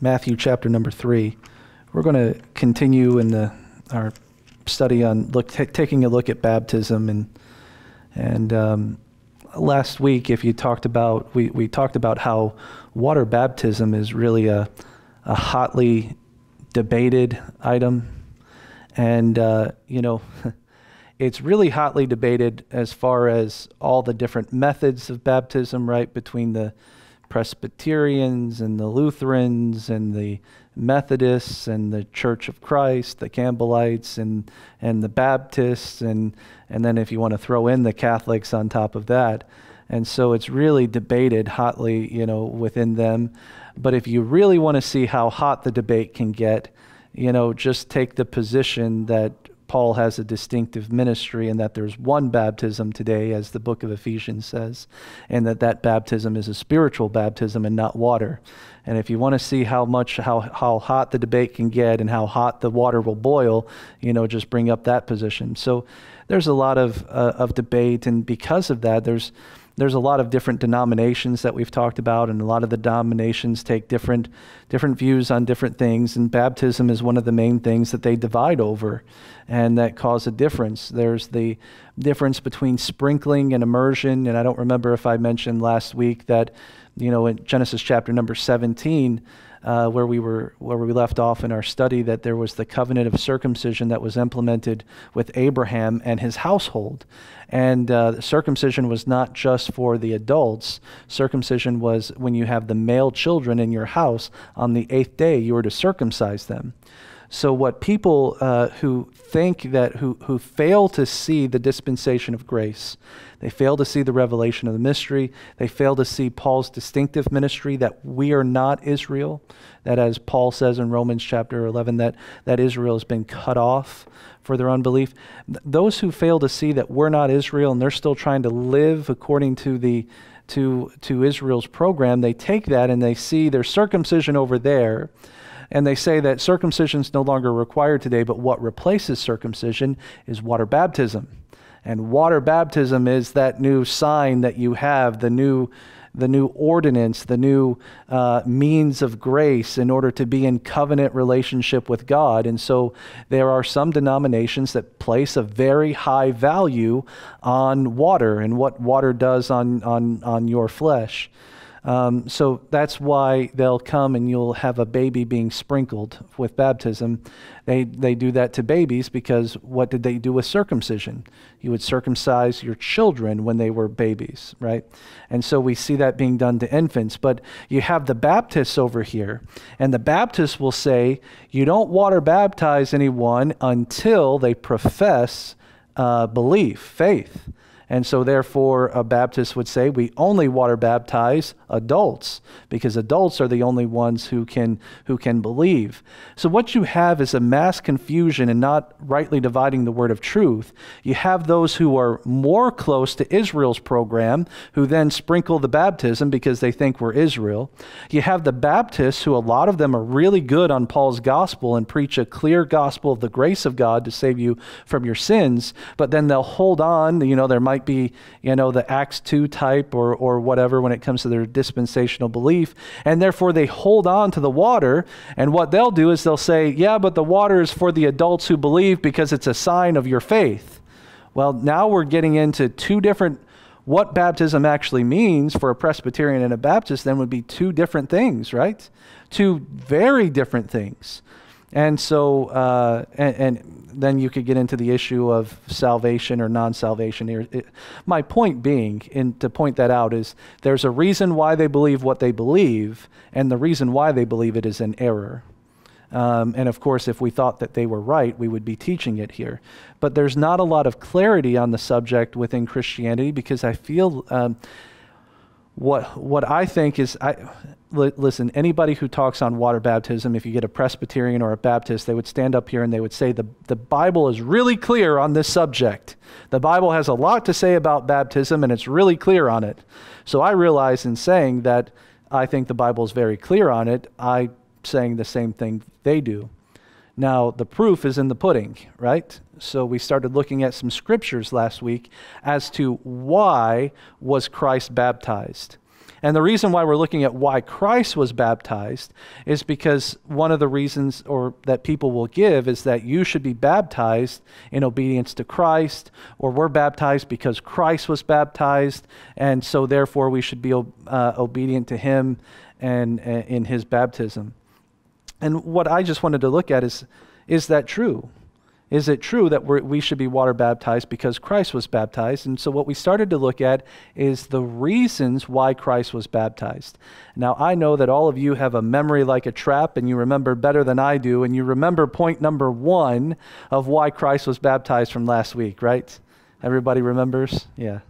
Matthew chapter number 3. We're going to continue in the, our study on look, t- taking a look at baptism. And, and um, last week, if you talked about, we, we talked about how water baptism is really a, a hotly debated item. And, uh, you know, it's really hotly debated as far as all the different methods of baptism, right, between the Presbyterians and the Lutherans and the Methodists and the Church of Christ, the Campbellites and and the Baptists and and then if you want to throw in the Catholics on top of that. And so it's really debated hotly, you know, within them. But if you really want to see how hot the debate can get, you know, just take the position that Paul has a distinctive ministry and that there's one baptism today, as the book of Ephesians says, and that that baptism is a spiritual baptism and not water. And if you want to see how much, how, how hot the debate can get and how hot the water will boil, you know, just bring up that position. So there's a lot of, uh, of debate, and because of that, there's, there's a lot of different denominations that we've talked about, and a lot of the denominations take different different views on different things. And baptism is one of the main things that they divide over, and that cause a difference. There's the difference between sprinkling and immersion, and I don't remember if I mentioned last week that, you know, in Genesis chapter number 17 uh, where we were where we left off in our study that there was the covenant of circumcision that was implemented with Abraham and his household, and uh, circumcision was not just for the adults. Circumcision was when you have the male children in your house on the eighth day you were to circumcise them. So, what people uh, who think that, who, who fail to see the dispensation of grace, they fail to see the revelation of the mystery, they fail to see Paul's distinctive ministry that we are not Israel, that as Paul says in Romans chapter 11, that, that Israel has been cut off for their unbelief. Th- those who fail to see that we're not Israel and they're still trying to live according to the to, to Israel's program, they take that and they see their circumcision over there and they say that circumcision is no longer required today, but what replaces circumcision is water baptism. And water baptism is that new sign that you have, the new, the new ordinance, the new uh, means of grace in order to be in covenant relationship with God. And so there are some denominations that place a very high value on water and what water does on, on, on your flesh. Um, so that's why they'll come and you'll have a baby being sprinkled with baptism. They, they do that to babies because what did they do with circumcision? You would circumcise your children when they were babies, right? And so we see that being done to infants. But you have the Baptists over here, and the Baptists will say, you don't water baptize anyone until they profess uh, belief, faith. And so, therefore, a Baptist would say we only water baptize adults because adults are the only ones who can, who can believe. So, what you have is a mass confusion and not rightly dividing the word of truth. You have those who are more close to Israel's program who then sprinkle the baptism because they think we're Israel. You have the Baptists who, a lot of them, are really good on Paul's gospel and preach a clear gospel of the grace of God to save you from your sins, but then they'll hold on, you know, there might might be, you know, the Acts 2 type or, or whatever when it comes to their dispensational belief. And therefore, they hold on to the water. And what they'll do is they'll say, yeah, but the water is for the adults who believe because it's a sign of your faith. Well, now we're getting into two different what baptism actually means for a Presbyterian and a Baptist then would be two different things, right? Two very different things. And so, uh, and, and, then you could get into the issue of salvation or non-salvation here. It, my point being, and to point that out, is there's a reason why they believe what they believe, and the reason why they believe it is an error. Um, and of course, if we thought that they were right, we would be teaching it here. But there's not a lot of clarity on the subject within Christianity because I feel um, what what I think is I listen anybody who talks on water baptism if you get a Presbyterian or a Baptist they would stand up here and they would say the the Bible is really clear on this subject. The Bible has a lot to say about baptism and it's really clear on it. So I realize in saying that I think the Bible is very clear on it, I saying the same thing they do. Now, the proof is in the pudding, right? So we started looking at some scriptures last week as to why was Christ baptized. And the reason why we're looking at why Christ was baptized is because one of the reasons or that people will give is that you should be baptized in obedience to Christ, or we're baptized because Christ was baptized, and so therefore we should be uh, obedient to him and uh, in his baptism. And what I just wanted to look at is is that true? Is it true that we should be water baptized because Christ was baptized? And so, what we started to look at is the reasons why Christ was baptized. Now, I know that all of you have a memory like a trap, and you remember better than I do, and you remember point number one of why Christ was baptized from last week, right? Everybody remembers? Yeah.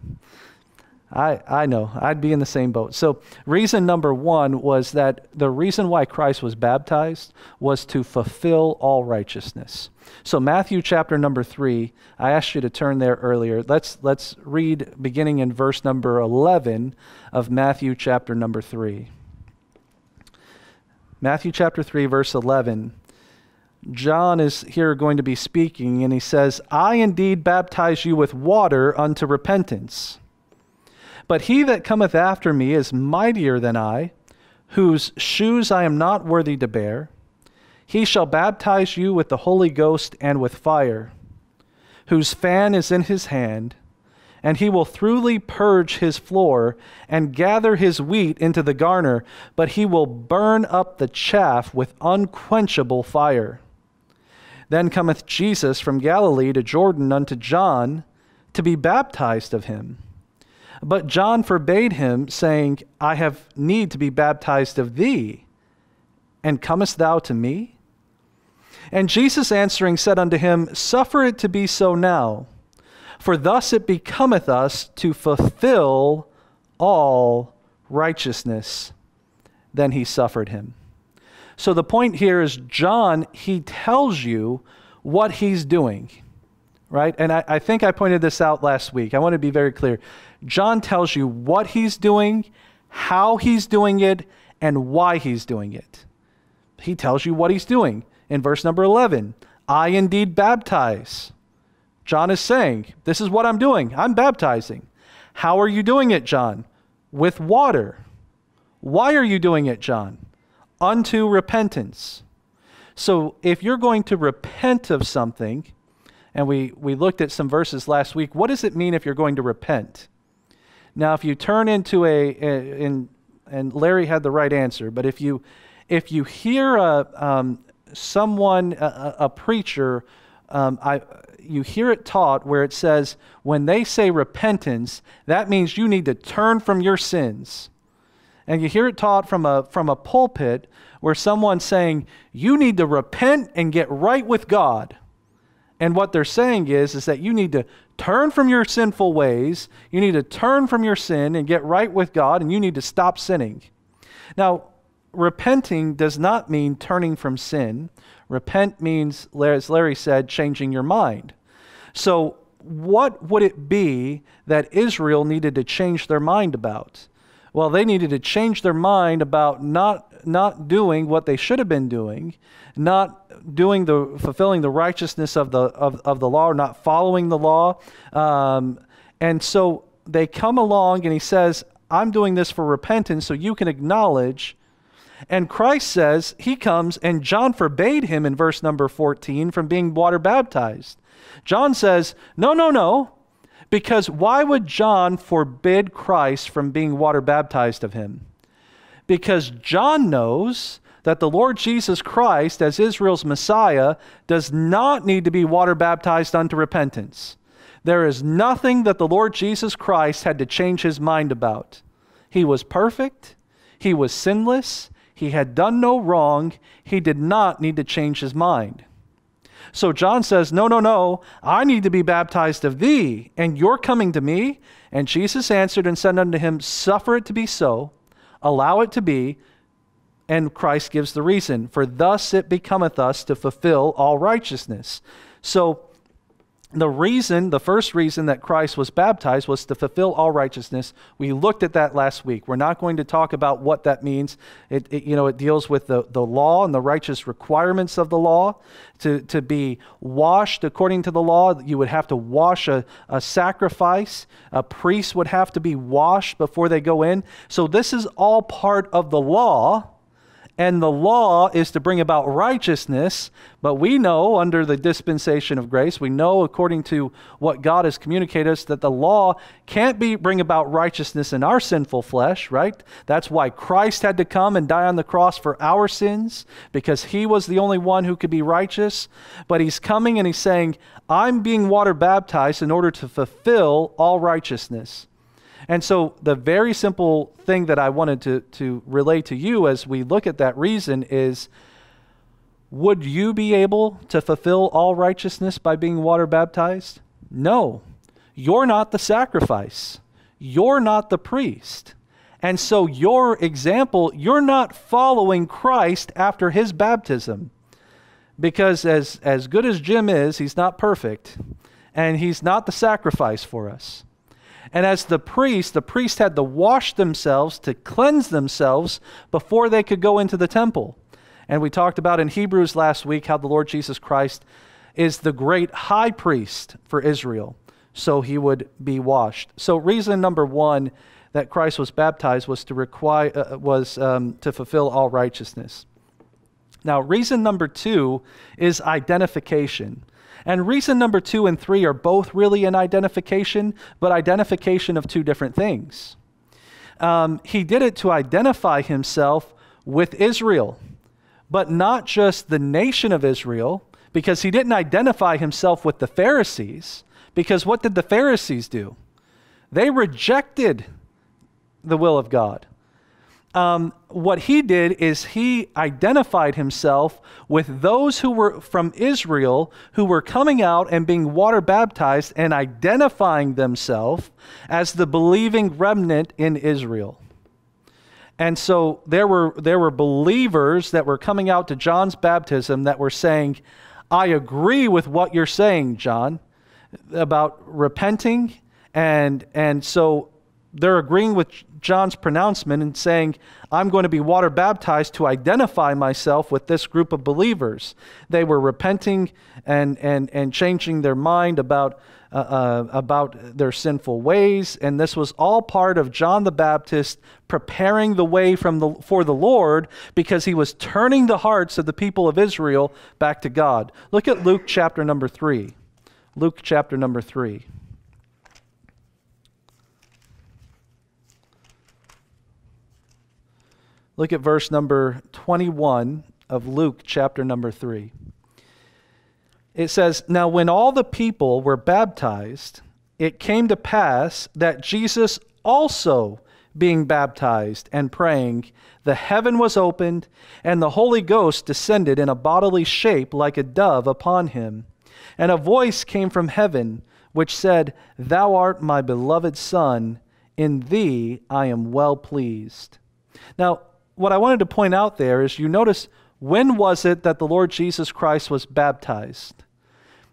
I, I know. I'd be in the same boat. So, reason number one was that the reason why Christ was baptized was to fulfill all righteousness. So, Matthew chapter number three, I asked you to turn there earlier. Let's, let's read beginning in verse number 11 of Matthew chapter number three. Matthew chapter 3, verse 11. John is here going to be speaking, and he says, I indeed baptize you with water unto repentance. But he that cometh after me is mightier than I, whose shoes I am not worthy to bear. He shall baptize you with the Holy Ghost and with fire, whose fan is in his hand, and he will throughly purge his floor and gather his wheat into the garner, but he will burn up the chaff with unquenchable fire. Then cometh Jesus from Galilee to Jordan unto John to be baptized of him. But John forbade him, saying, I have need to be baptized of thee, and comest thou to me? And Jesus answering said unto him, Suffer it to be so now, for thus it becometh us to fulfill all righteousness. Then he suffered him. So the point here is John, he tells you what he's doing, right? And I, I think I pointed this out last week. I want to be very clear. John tells you what he's doing, how he's doing it, and why he's doing it. He tells you what he's doing. In verse number 11, I indeed baptize. John is saying, This is what I'm doing. I'm baptizing. How are you doing it, John? With water. Why are you doing it, John? Unto repentance. So if you're going to repent of something, and we, we looked at some verses last week, what does it mean if you're going to repent? Now, if you turn into a, a in, and Larry had the right answer, but if you if you hear a, um, someone, a, a preacher, um, I, you hear it taught where it says, when they say repentance, that means you need to turn from your sins. And you hear it taught from a, from a pulpit where someone's saying, you need to repent and get right with God. And what they're saying is, is that you need to turn from your sinful ways, you need to turn from your sin and get right with God, and you need to stop sinning. Now, repenting does not mean turning from sin. Repent means, as Larry said, changing your mind. So, what would it be that Israel needed to change their mind about? Well, they needed to change their mind about not, not doing what they should have been doing, not doing the fulfilling the righteousness of the of, of the law, or not following the law. Um, and so they come along and he says, I'm doing this for repentance so you can acknowledge. And Christ says he comes, and John forbade him in verse number 14 from being water baptized. John says, No, no, no. Because why would John forbid Christ from being water baptized of him? Because John knows that the Lord Jesus Christ, as Israel's Messiah, does not need to be water baptized unto repentance. There is nothing that the Lord Jesus Christ had to change his mind about. He was perfect, he was sinless, he had done no wrong, he did not need to change his mind. So John says, No, no, no, I need to be baptized of thee, and you're coming to me. And Jesus answered and said unto him, Suffer it to be so, allow it to be. And Christ gives the reason, for thus it becometh us to fulfill all righteousness. So the reason, the first reason that Christ was baptized was to fulfill all righteousness. We looked at that last week. We're not going to talk about what that means. It, it, you know, it deals with the, the law and the righteous requirements of the law. To, to be washed according to the law, you would have to wash a, a sacrifice. A priest would have to be washed before they go in. So this is all part of the law and the law is to bring about righteousness. But we know under the dispensation of grace, we know according to what God has communicated us that the law can't be bring about righteousness in our sinful flesh, right? That's why Christ had to come and die on the cross for our sins because he was the only one who could be righteous. But he's coming and he's saying, "I'm being water baptized in order to fulfill all righteousness." And so, the very simple thing that I wanted to, to relay to you as we look at that reason is would you be able to fulfill all righteousness by being water baptized? No. You're not the sacrifice, you're not the priest. And so, your example, you're not following Christ after his baptism. Because, as, as good as Jim is, he's not perfect, and he's not the sacrifice for us. And as the priest, the priest had to wash themselves to cleanse themselves before they could go into the temple. And we talked about in Hebrews last week how the Lord Jesus Christ is the great high priest for Israel, so he would be washed. So reason number 1 that Christ was baptized was to require uh, was um, to fulfill all righteousness. Now, reason number 2 is identification. And reason number two and three are both really an identification, but identification of two different things. Um, he did it to identify himself with Israel, but not just the nation of Israel, because he didn't identify himself with the Pharisees. Because what did the Pharisees do? They rejected the will of God um, what he did is he identified himself with those who were from Israel who were coming out and being water baptized and identifying themselves as the believing remnant in Israel. And so there were, there were believers that were coming out to John's baptism that were saying, I agree with what you're saying, John, about repenting. And, and so they're agreeing with John's pronouncement and saying, I'm going to be water baptized to identify myself with this group of believers. They were repenting and, and, and changing their mind about, uh, uh, about their sinful ways. And this was all part of John the Baptist preparing the way from the, for the Lord because he was turning the hearts of the people of Israel back to God. Look at Luke chapter number 3. Luke chapter number 3. Look at verse number 21 of Luke chapter number 3. It says, Now when all the people were baptized, it came to pass that Jesus also, being baptized and praying, the heaven was opened, and the Holy Ghost descended in a bodily shape like a dove upon him. And a voice came from heaven, which said, Thou art my beloved Son, in thee I am well pleased. Now, what I wanted to point out there is you notice when was it that the Lord Jesus Christ was baptized?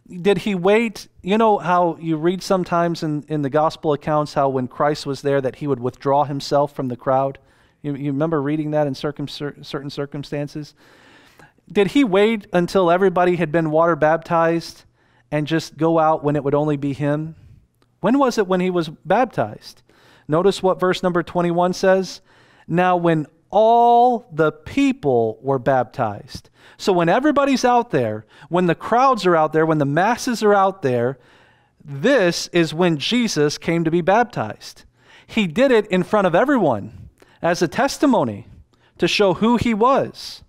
Did he wait? You know how you read sometimes in, in the gospel accounts how when Christ was there that he would withdraw himself from the crowd? You, you remember reading that in circum, certain circumstances? Did he wait until everybody had been water baptized and just go out when it would only be him? When was it when he was baptized? Notice what verse number 21 says. Now, when all the people were baptized. So when everybody's out there, when the crowds are out there, when the masses are out there, this is when Jesus came to be baptized. He did it in front of everyone as a testimony to show who he was.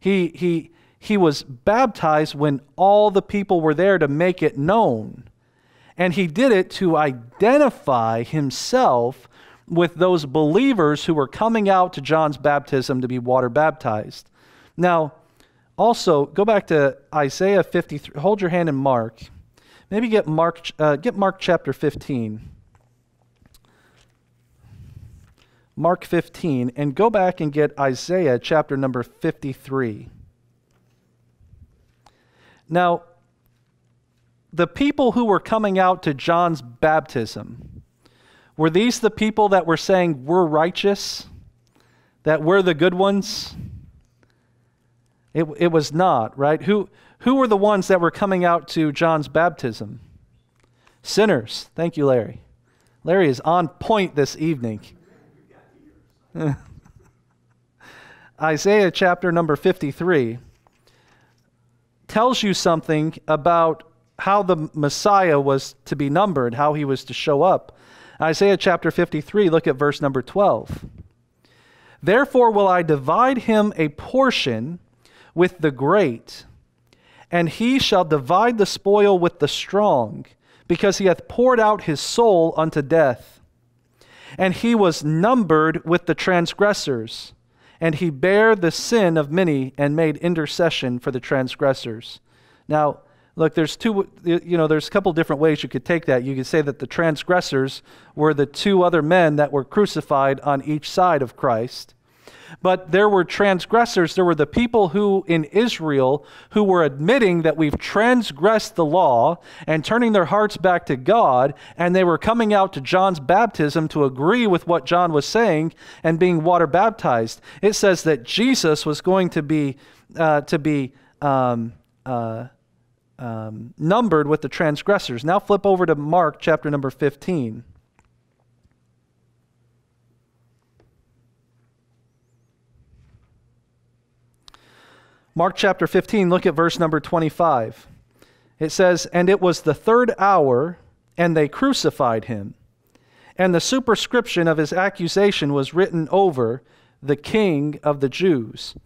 He, he, he was baptized when all the people were there to make it known. And he did it to identify himself with those believers who were coming out to John's baptism to be water baptized. Now, also, go back to Isaiah 53. Hold your hand in Mark. Maybe get Mark, uh, get Mark chapter 15. Mark 15, and go back and get Isaiah chapter number 53. Now, the people who were coming out to John's baptism, were these the people that were saying, We're righteous? That we're the good ones? It, it was not, right? Who, who were the ones that were coming out to John's baptism? Sinners. Thank you, Larry. Larry is on point this evening. Isaiah chapter number 53 tells you something about how the Messiah was to be numbered, how he was to show up. Isaiah chapter 53, look at verse number 12. Therefore will I divide him a portion with the great, and he shall divide the spoil with the strong, because he hath poured out his soul unto death. And he was numbered with the transgressors, and he bare the sin of many and made intercession for the transgressors. Now, look, there's two, you know, there's a couple different ways you could take that. You could say that the transgressors were the two other men that were crucified on each side of Christ. But there were transgressors. There were the people who in Israel who were admitting that we've transgressed the law and turning their hearts back to God. And they were coming out to John's baptism to agree with what John was saying and being water baptized. It says that Jesus was going to be, uh, to be um, uh, um, numbered with the transgressors. Now flip over to Mark chapter number 15. Mark chapter 15, look at verse number 25. It says, And it was the third hour, and they crucified him. And the superscription of his accusation was written over the King of the Jews.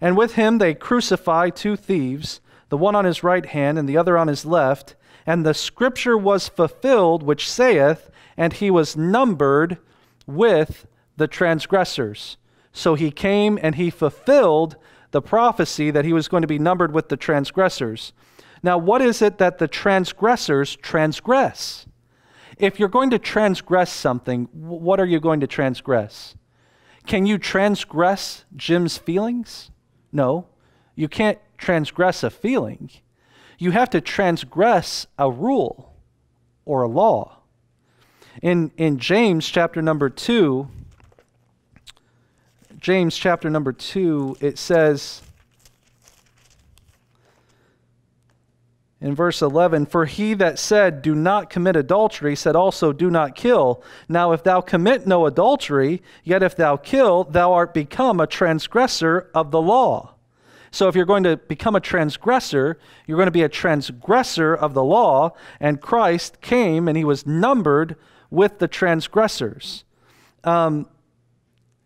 And with him they crucify two thieves, the one on his right hand and the other on his left. And the scripture was fulfilled, which saith, And he was numbered with the transgressors. So he came and he fulfilled the prophecy that he was going to be numbered with the transgressors. Now, what is it that the transgressors transgress? If you're going to transgress something, what are you going to transgress? Can you transgress Jim's feelings? No. You can't transgress a feeling. You have to transgress a rule or a law. In, in James chapter number 2, James chapter number 2, it says in verse 11, For he that said, Do not commit adultery, said also, Do not kill. Now, if thou commit no adultery, yet if thou kill, thou art become a transgressor of the law. So, if you're going to become a transgressor, you're going to be a transgressor of the law. And Christ came and he was numbered with the transgressors. Um,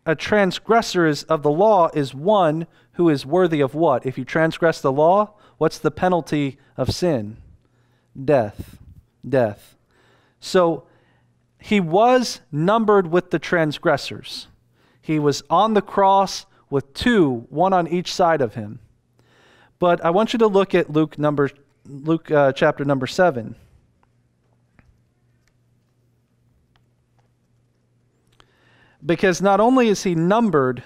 a transgressor is, of the law is one who is worthy of what? If you transgress the law, what's the penalty of sin? Death. Death. So he was numbered with the transgressors. He was on the cross with two, one on each side of him. But I want you to look at Luke number Luke uh, chapter number 7. Because not only is he numbered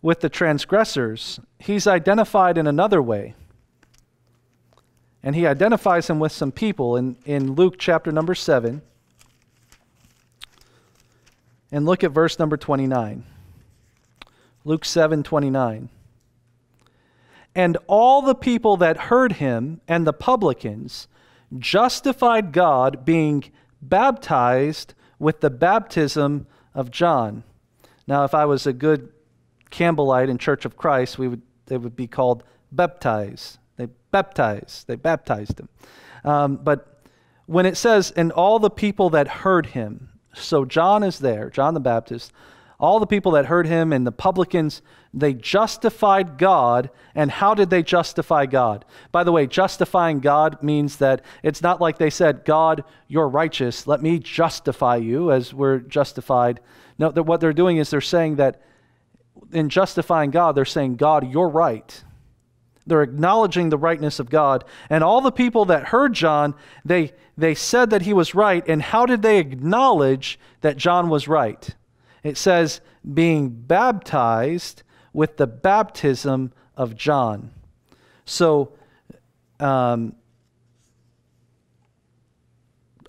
with the transgressors, he's identified in another way. And he identifies him with some people in, in Luke chapter number 7. And look at verse number 29. Luke 7 29. And all the people that heard him and the publicans justified God, being baptized with the baptism of John. Now, if I was a good Campbellite in Church of Christ, we would, they would be called baptized. They baptized. They baptized him. Um, but when it says, and all the people that heard him, so John is there, John the Baptist, all the people that heard him and the publicans, they justified God. And how did they justify God? By the way, justifying God means that it's not like they said, God, you're righteous. Let me justify you as we're justified. No, that what they're doing is they're saying that in justifying God, they're saying, God, you're right. They're acknowledging the rightness of God. And all the people that heard John, they, they said that he was right. And how did they acknowledge that John was right? It says, being baptized with the baptism of John. So, um,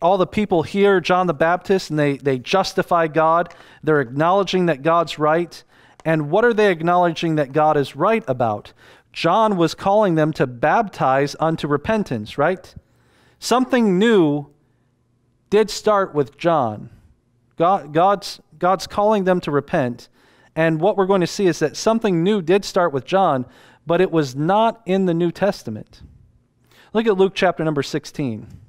all the people hear John the Baptist and they, they justify God. They're acknowledging that God's right. And what are they acknowledging that God is right about? John was calling them to baptize unto repentance, right? Something new did start with John. God, God's, God's calling them to repent. And what we're going to see is that something new did start with John, but it was not in the New Testament. Look at Luke chapter number 16.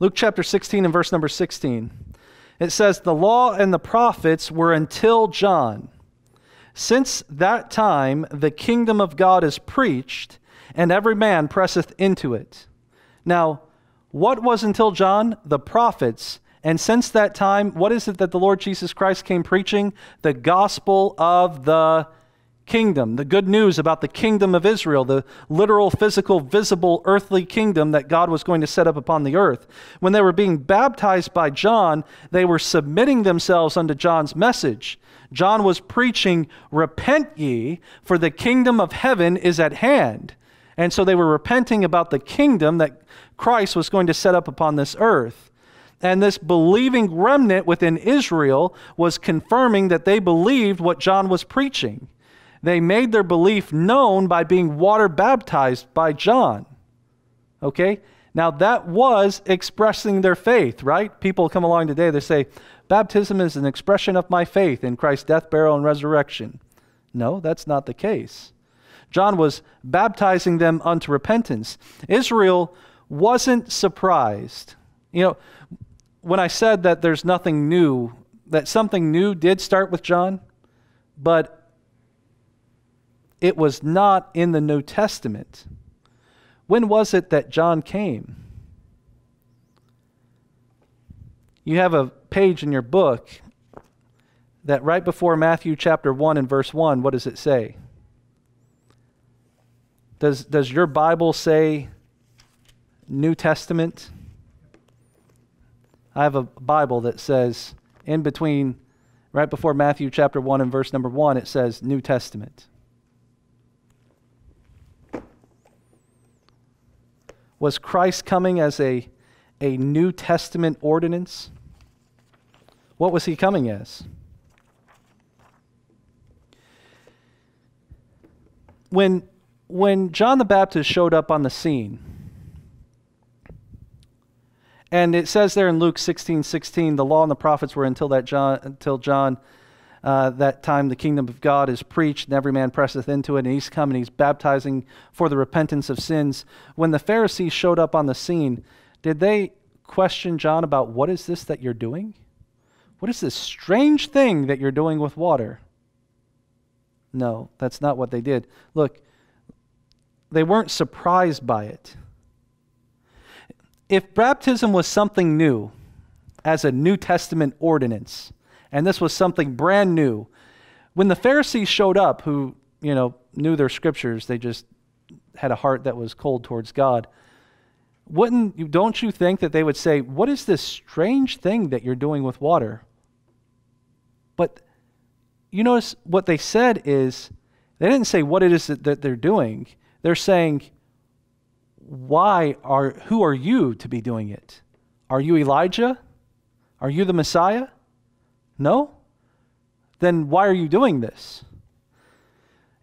Luke chapter 16 and verse number 16. It says, The law and the prophets were until John. Since that time, the kingdom of God is preached, and every man presseth into it. Now, what was until John? The prophets. And since that time, what is it that the Lord Jesus Christ came preaching? The gospel of the kingdom, the good news about the kingdom of Israel, the literal, physical, visible, earthly kingdom that God was going to set up upon the earth. When they were being baptized by John, they were submitting themselves unto John's message. John was preaching, Repent ye, for the kingdom of heaven is at hand. And so they were repenting about the kingdom that Christ was going to set up upon this earth. And this believing remnant within Israel was confirming that they believed what John was preaching. They made their belief known by being water baptized by John. Okay? Now, that was expressing their faith, right? People come along today, they say, Baptism is an expression of my faith in Christ's death, burial, and resurrection. No, that's not the case. John was baptizing them unto repentance. Israel wasn't surprised. You know, when I said that there's nothing new, that something new did start with John, but it was not in the New Testament. When was it that John came? You have a page in your book that right before Matthew chapter 1 and verse 1, what does it say? Does, does your Bible say New Testament? I have a Bible that says, in between, right before Matthew chapter 1 and verse number 1, it says New Testament. Was Christ coming as a, a New Testament ordinance? What was he coming as? When, when John the Baptist showed up on the scene, and it says there in Luke 16 16, the law and the prophets were until that John, until John uh, that time the kingdom of God is preached, and every man presseth into it, and he's come and he's baptizing for the repentance of sins. When the Pharisees showed up on the scene, did they question John about what is this that you're doing? What is this strange thing that you're doing with water? No, that's not what they did. Look, they weren't surprised by it. If baptism was something new, as a New Testament ordinance, and this was something brand new. When the Pharisees showed up, who, you know, knew their scriptures, they just had a heart that was cold towards God. Wouldn't you, don't you think that they would say, What is this strange thing that you're doing with water? But you notice what they said is, they didn't say what it is that, that they're doing. They're saying, Why are, who are you to be doing it? Are you Elijah? Are you the Messiah? No? Then why are you doing this?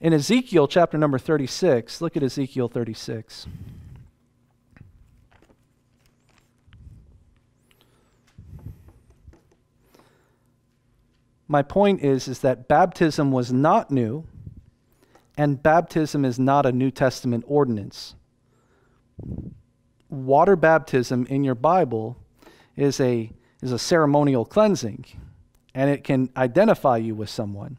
In Ezekiel chapter number 36, look at Ezekiel 36. My point is, is that baptism was not new, and baptism is not a New Testament ordinance. Water baptism in your Bible is a, is a ceremonial cleansing and it can identify you with someone.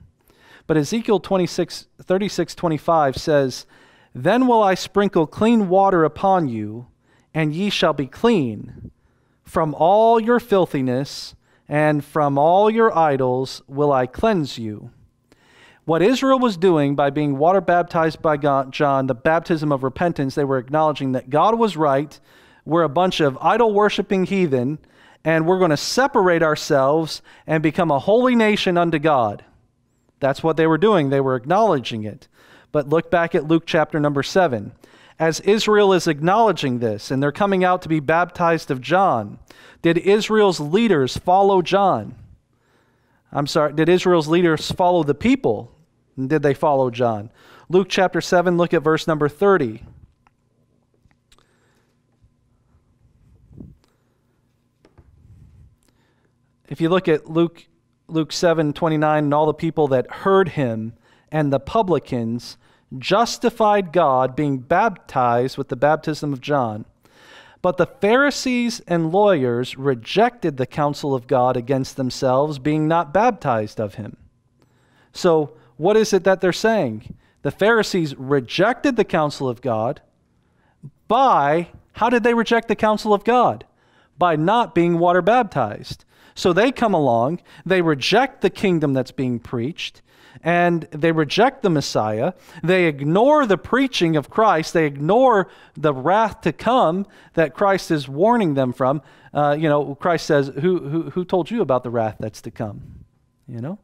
But Ezekiel 26, 36 25 says, Then will I sprinkle clean water upon you, and ye shall be clean. From all your filthiness and from all your idols will I cleanse you. What Israel was doing by being water baptized by God, John, the baptism of repentance, they were acknowledging that God was right. We're a bunch of idol worshiping heathen and we're going to separate ourselves and become a holy nation unto God. That's what they were doing. They were acknowledging it. But look back at Luke chapter number 7. As Israel is acknowledging this and they're coming out to be baptized of John, did Israel's leaders follow John? I'm sorry, did Israel's leaders follow the people? And did they follow John? Luke chapter 7, look at verse number 30. If you look at Luke Luke 7 29, and all the people that heard him and the publicans justified God, being baptized with the baptism of John. But the Pharisees and lawyers rejected the counsel of God against themselves, being not baptized of him. So, what is it that they're saying? The Pharisees rejected the counsel of God by, how did they reject the counsel of God? By not being water baptized. So they come along, they reject the kingdom that's being preached, and they reject the Messiah. They ignore the preaching of Christ. They ignore the wrath to come that Christ is warning them from. Uh, you know, Christ says, who, who, who told you about the wrath that's to come? You know?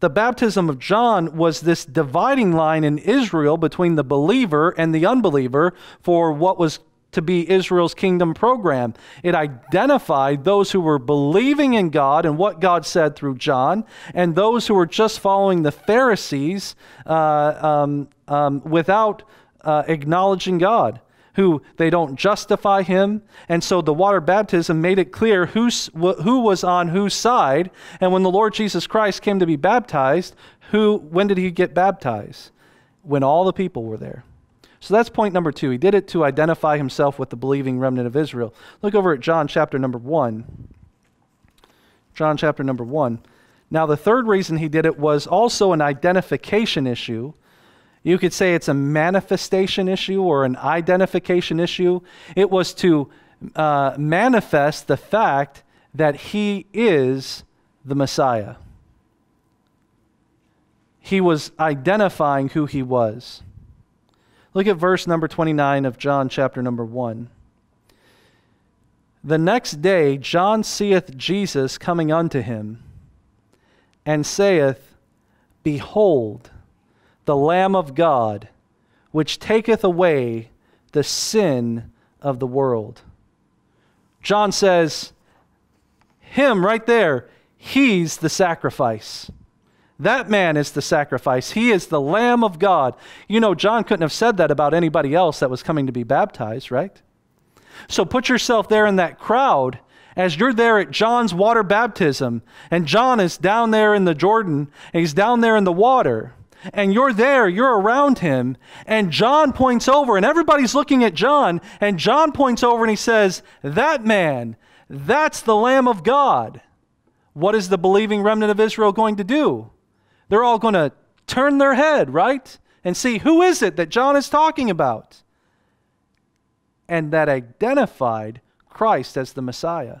The baptism of John was this dividing line in Israel between the believer and the unbeliever for what was to be Israel's kingdom program. It identified those who were believing in God and what God said through John, and those who were just following the Pharisees uh, um, um, without uh, acknowledging God. Who they don't justify him. And so the water baptism made it clear who's, who was on whose side. And when the Lord Jesus Christ came to be baptized, who, when did he get baptized? When all the people were there. So that's point number two. He did it to identify himself with the believing remnant of Israel. Look over at John chapter number one. John chapter number one. Now, the third reason he did it was also an identification issue. You could say it's a manifestation issue or an identification issue. It was to uh, manifest the fact that he is the Messiah. He was identifying who he was. Look at verse number 29 of John chapter number 1. The next day John seeth Jesus coming unto him, and saith, Behold, the Lamb of God, which taketh away the sin of the world. John says, Him right there, he's the sacrifice. That man is the sacrifice. He is the Lamb of God. You know, John couldn't have said that about anybody else that was coming to be baptized, right? So put yourself there in that crowd as you're there at John's water baptism, and John is down there in the Jordan, and he's down there in the water, and you're there, you're around him, and John points over, and everybody's looking at John, and John points over and he says, That man, that's the Lamb of God. What is the believing remnant of Israel going to do? They're all going to turn their head, right? And see who is it that John is talking about? And that identified Christ as the Messiah.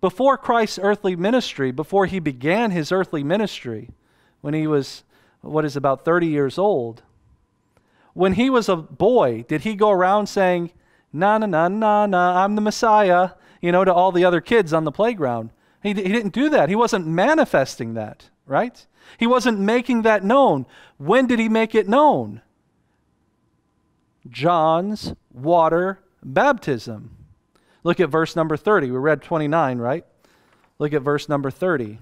Before Christ's earthly ministry, before he began his earthly ministry, when he was, what is about 30 years old, when he was a boy, did he go around saying, na na na na na, I'm the Messiah, you know, to all the other kids on the playground? He, he didn't do that. He wasn't manifesting that right? He wasn't making that known. When did he make it known? John's water baptism. Look at verse number 30. We read 29, right? Look at verse number 30.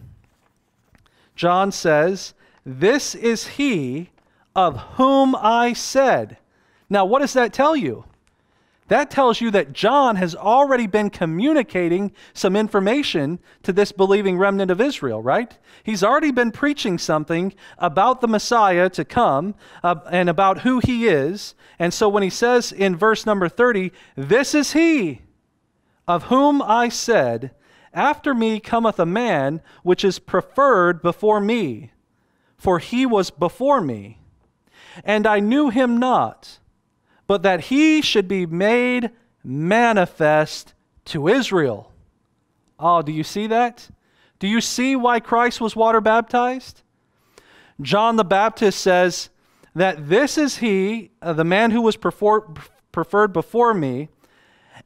John says, This is he of whom I said. Now, what does that tell you? That tells you that John has already been communicating some information to this believing remnant of Israel, right? He's already been preaching something about the Messiah to come uh, and about who he is. And so when he says in verse number 30, This is he of whom I said, After me cometh a man which is preferred before me, for he was before me. And I knew him not but that he should be made manifest to Israel. Oh, do you see that? Do you see why Christ was water baptized? John the Baptist says that this is he, uh, the man who was prefer- preferred before me,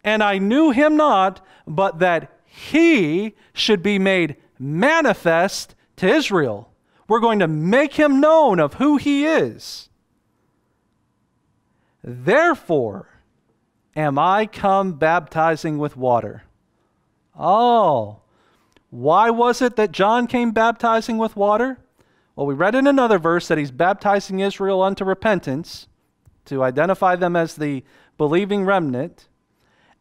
And I knew him not, but that he should be made manifest to Israel. We're going to make him known of who he is. Therefore am I come baptizing with water. Oh, why was it that John came baptizing with water? Well, we read in another verse that he's baptizing Israel unto repentance to identify them as the believing remnant.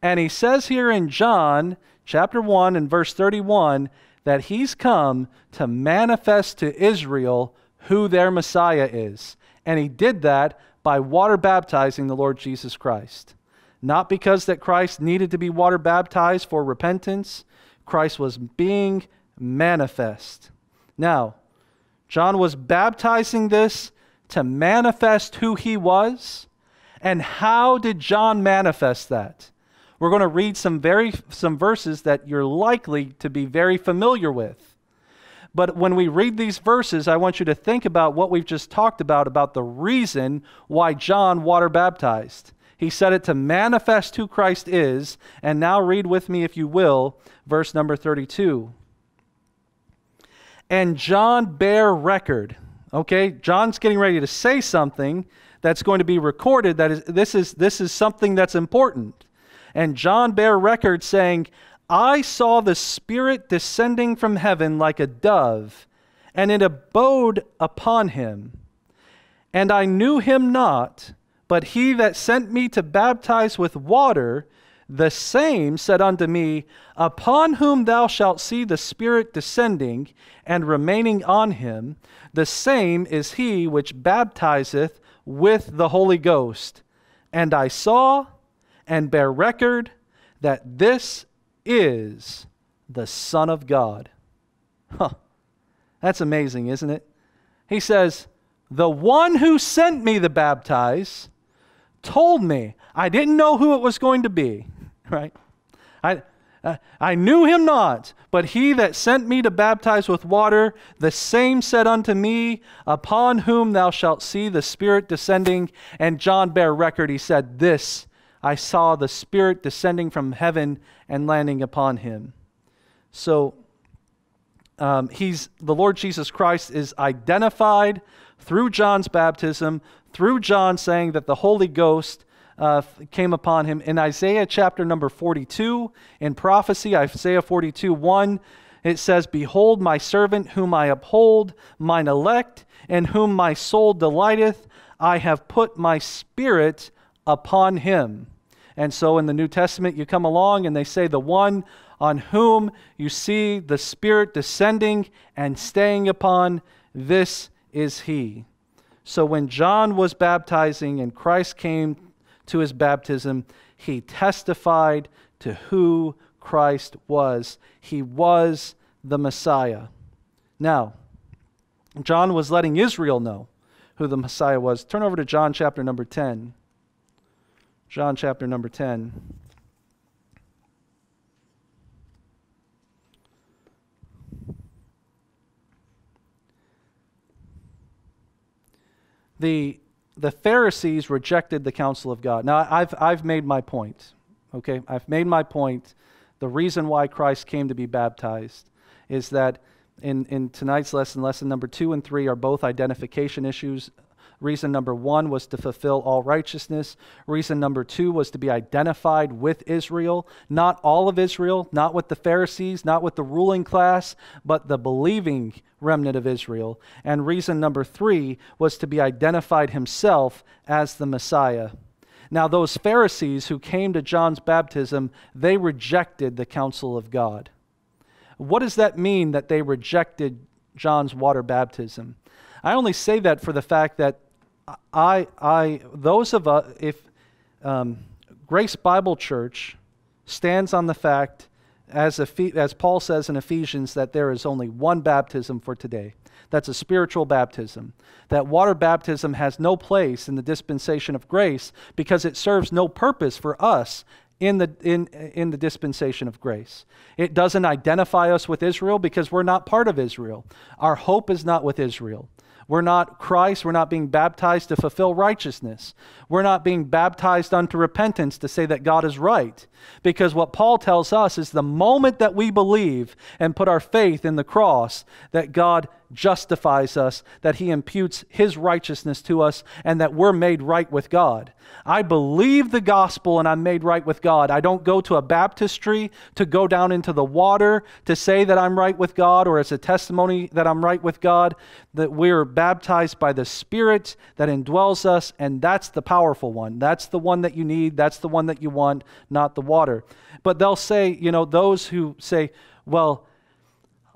And he says here in John chapter 1 and verse 31 that he's come to manifest to Israel who their Messiah is. And he did that by water baptizing the Lord Jesus Christ. Not because that Christ needed to be water baptized for repentance, Christ was being manifest. Now, John was baptizing this to manifest who he was. And how did John manifest that? We're going to read some very some verses that you're likely to be very familiar with. But when we read these verses, I want you to think about what we've just talked about about the reason why John water baptized. He said it to manifest who Christ is. And now read with me, if you will, verse number 32. And John bare record. Okay, John's getting ready to say something that's going to be recorded. That is, this is this is something that's important. And John bare record saying, I saw the Spirit descending from heaven like a dove, and it abode upon him. And I knew him not, but he that sent me to baptize with water, the same said unto me, Upon whom thou shalt see the Spirit descending and remaining on him, the same is he which baptizeth with the Holy Ghost. And I saw and bear record that this is the Son of God. Huh. That's amazing, isn't it? He says, The one who sent me to baptize told me. I didn't know who it was going to be, right? I, uh, I knew him not, but he that sent me to baptize with water, the same said unto me, Upon whom thou shalt see the Spirit descending. And John bare record, he said, This I saw the Spirit descending from heaven and landing upon him. So, um, he's the Lord Jesus Christ is identified through John's baptism through John saying that the Holy Ghost uh, came upon him. In Isaiah chapter number 42, in prophecy, Isaiah 42 1, it says, Behold, my servant whom I uphold, mine elect, in whom my soul delighteth, I have put my spirit upon him. And so in the New Testament, you come along and they say, The one on whom you see the Spirit descending and staying upon, this is he. So when John was baptizing and Christ came to his baptism, he testified to who Christ was. He was the Messiah. Now, John was letting Israel know who the Messiah was. Turn over to John chapter number 10. John chapter number 10. the, the Pharisees rejected the counsel of God. Now, I've, I've made my point, okay? I've made my point. The reason why Christ came to be baptized is that in, in tonight's lesson, lesson number two and three are both identification issues Reason number one was to fulfill all righteousness. Reason number two was to be identified with Israel, not all of Israel, not with the Pharisees, not with the ruling class, but the believing remnant of Israel. And reason number three was to be identified himself as the Messiah. Now, those Pharisees who came to John's baptism, they rejected the counsel of God. What does that mean that they rejected John's water baptism? I only say that for the fact that I, I, those of us, if um, Grace Bible Church stands on the fact, as, as Paul says in Ephesians, that there is only one baptism for today. That's a spiritual baptism. That water baptism has no place in the dispensation of grace because it serves no purpose for us in the, in, in the dispensation of grace. It doesn't identify us with Israel because we're not part of Israel. Our hope is not with Israel. We're not Christ. We're not being baptized to fulfill righteousness. We're not being baptized unto repentance to say that God is right. Because what Paul tells us is the moment that we believe and put our faith in the cross, that God justifies us, that he imputes his righteousness to us, and that we're made right with God. I believe the gospel and I'm made right with God. I don't go to a baptistry to go down into the water to say that I'm right with God or as a testimony that I'm right with God, that we're baptized by the Spirit that indwells us, and that's the powerful one. That's the one that you need, that's the one that you want, not the water. But they'll say, you know, those who say, well,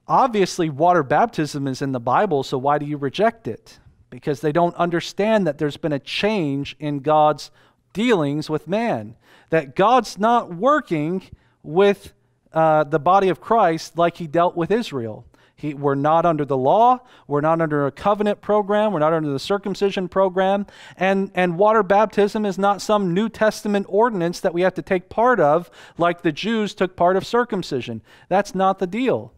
Obviously, water baptism is in the Bible, so why do you reject it? Because they don't understand that there's been a change in God's dealings with man, that God's not working with uh, the body of Christ like he dealt with Israel. He, we're not under the law. We're not under a covenant program. We're not under the circumcision program. And, and water baptism is not some New Testament ordinance that we have to take part of, like the Jews took part of circumcision. That's not the deal.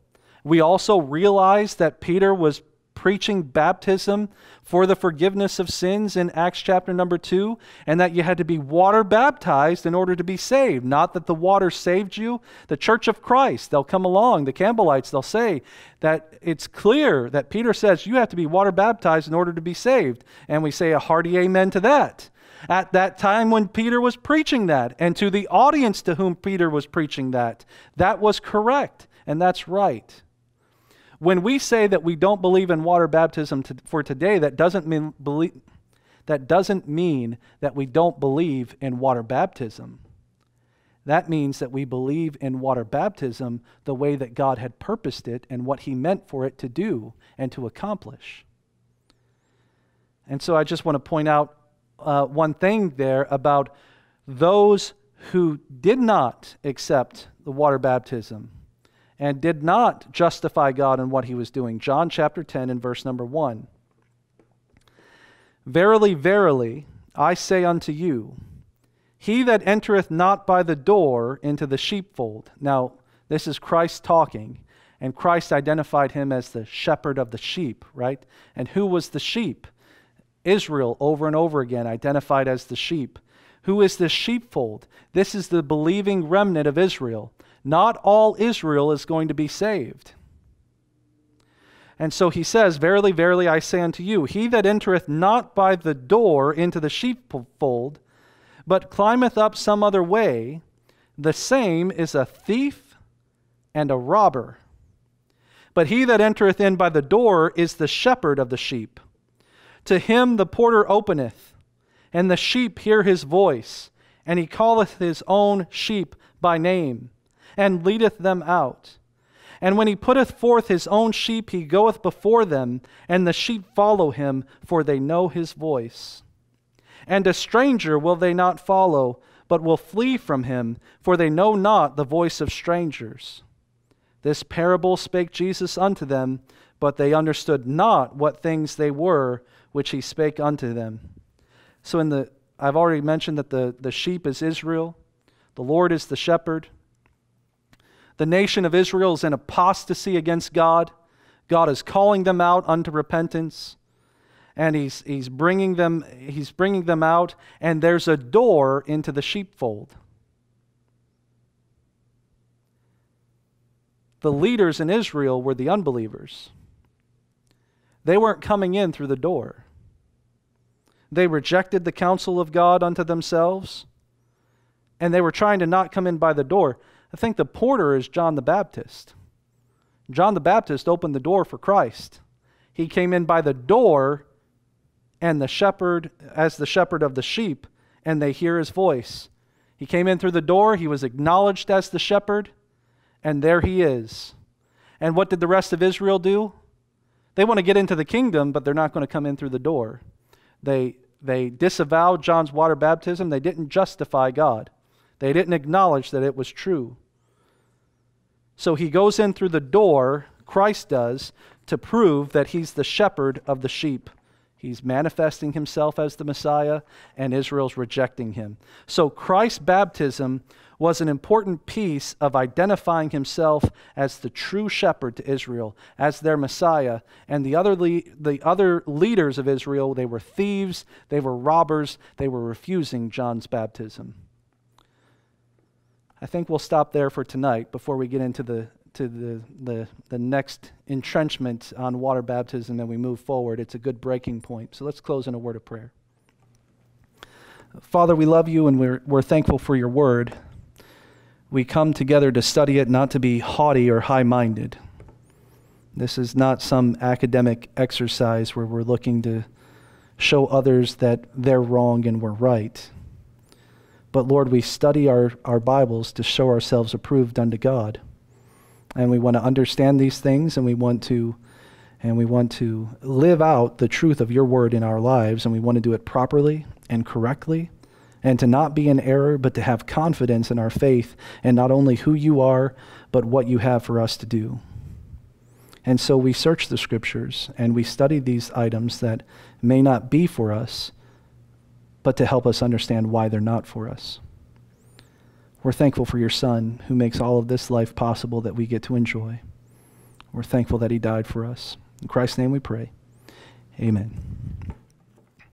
We also realize that Peter was preaching baptism for the forgiveness of sins in Acts chapter number 2, and that you had to be water baptized in order to be saved. Not that the water saved you. The church of Christ, they'll come along, the Campbellites, they'll say that it's clear that Peter says you have to be water baptized in order to be saved. And we say a hearty amen to that. At that time when Peter was preaching that, and to the audience to whom Peter was preaching that, that was correct, and that's right. When we say that we don't believe in water baptism to, for today, that doesn't mean believe, that doesn't mean that we don't believe in water baptism. That means that we believe in water baptism the way that God had purposed it and what He meant for it to do and to accomplish. And so I just want to point out uh, one thing there about those who did not accept the water baptism and did not justify God in what he was doing. John chapter 10 and verse number 1. Verily, verily, I say unto you, he that entereth not by the door into the sheepfold. Now, this is Christ talking, and Christ identified him as the shepherd of the sheep, right? And who was the sheep? Israel, over and over again, identified as the sheep. Who is this sheepfold? This is the believing remnant of Israel. Not all Israel is going to be saved. And so he says, Verily, verily, I say unto you, he that entereth not by the door into the sheepfold, but climbeth up some other way, the same is a thief and a robber. But he that entereth in by the door is the shepherd of the sheep. To him the porter openeth, and the sheep hear his voice, and he calleth his own sheep by name and leadeth them out. And when he putteth forth his own sheep, he goeth before them, and the sheep follow him, for they know his voice. And a stranger will they not follow, but will flee from him, for they know not the voice of strangers. This parable spake Jesus unto them, but they understood not what things they were which he spake unto them. So in the I've already mentioned that the, the sheep is Israel, the Lord is the shepherd. The nation of Israel is in apostasy against God. God is calling them out unto repentance. And he's, he's, bringing them, he's bringing them out, and there's a door into the sheepfold. The leaders in Israel were the unbelievers. They weren't coming in through the door. They rejected the counsel of God unto themselves, and they were trying to not come in by the door. I think the porter is John the Baptist. John the Baptist opened the door for Christ. He came in by the door and the shepherd as the shepherd of the sheep and they hear his voice. He came in through the door, he was acknowledged as the shepherd, and there he is. And what did the rest of Israel do? They want to get into the kingdom, but they're not going to come in through the door. They they disavowed John's water baptism. They didn't justify God. They didn't acknowledge that it was true. So he goes in through the door, Christ does, to prove that he's the shepherd of the sheep. He's manifesting himself as the Messiah, and Israel's rejecting him. So Christ's baptism was an important piece of identifying himself as the true shepherd to Israel, as their Messiah. And the other, le- the other leaders of Israel, they were thieves, they were robbers, they were refusing John's baptism. I think we'll stop there for tonight before we get into the to the, the, the next entrenchment on water baptism and we move forward. It's a good breaking point. So let's close in a word of prayer. Father, we love you and we're, we're thankful for your word. We come together to study it, not to be haughty or high minded. This is not some academic exercise where we're looking to show others that they're wrong and we're right. But Lord, we study our, our Bibles to show ourselves approved unto God. And we want to understand these things and we want to and we want to live out the truth of your word in our lives and we want to do it properly and correctly and to not be in error but to have confidence in our faith and not only who you are but what you have for us to do. And so we search the scriptures and we study these items that may not be for us but to help us understand why they're not for us. We're thankful for your Son who makes all of this life possible that we get to enjoy. We're thankful that he died for us. In Christ's name we pray. Amen.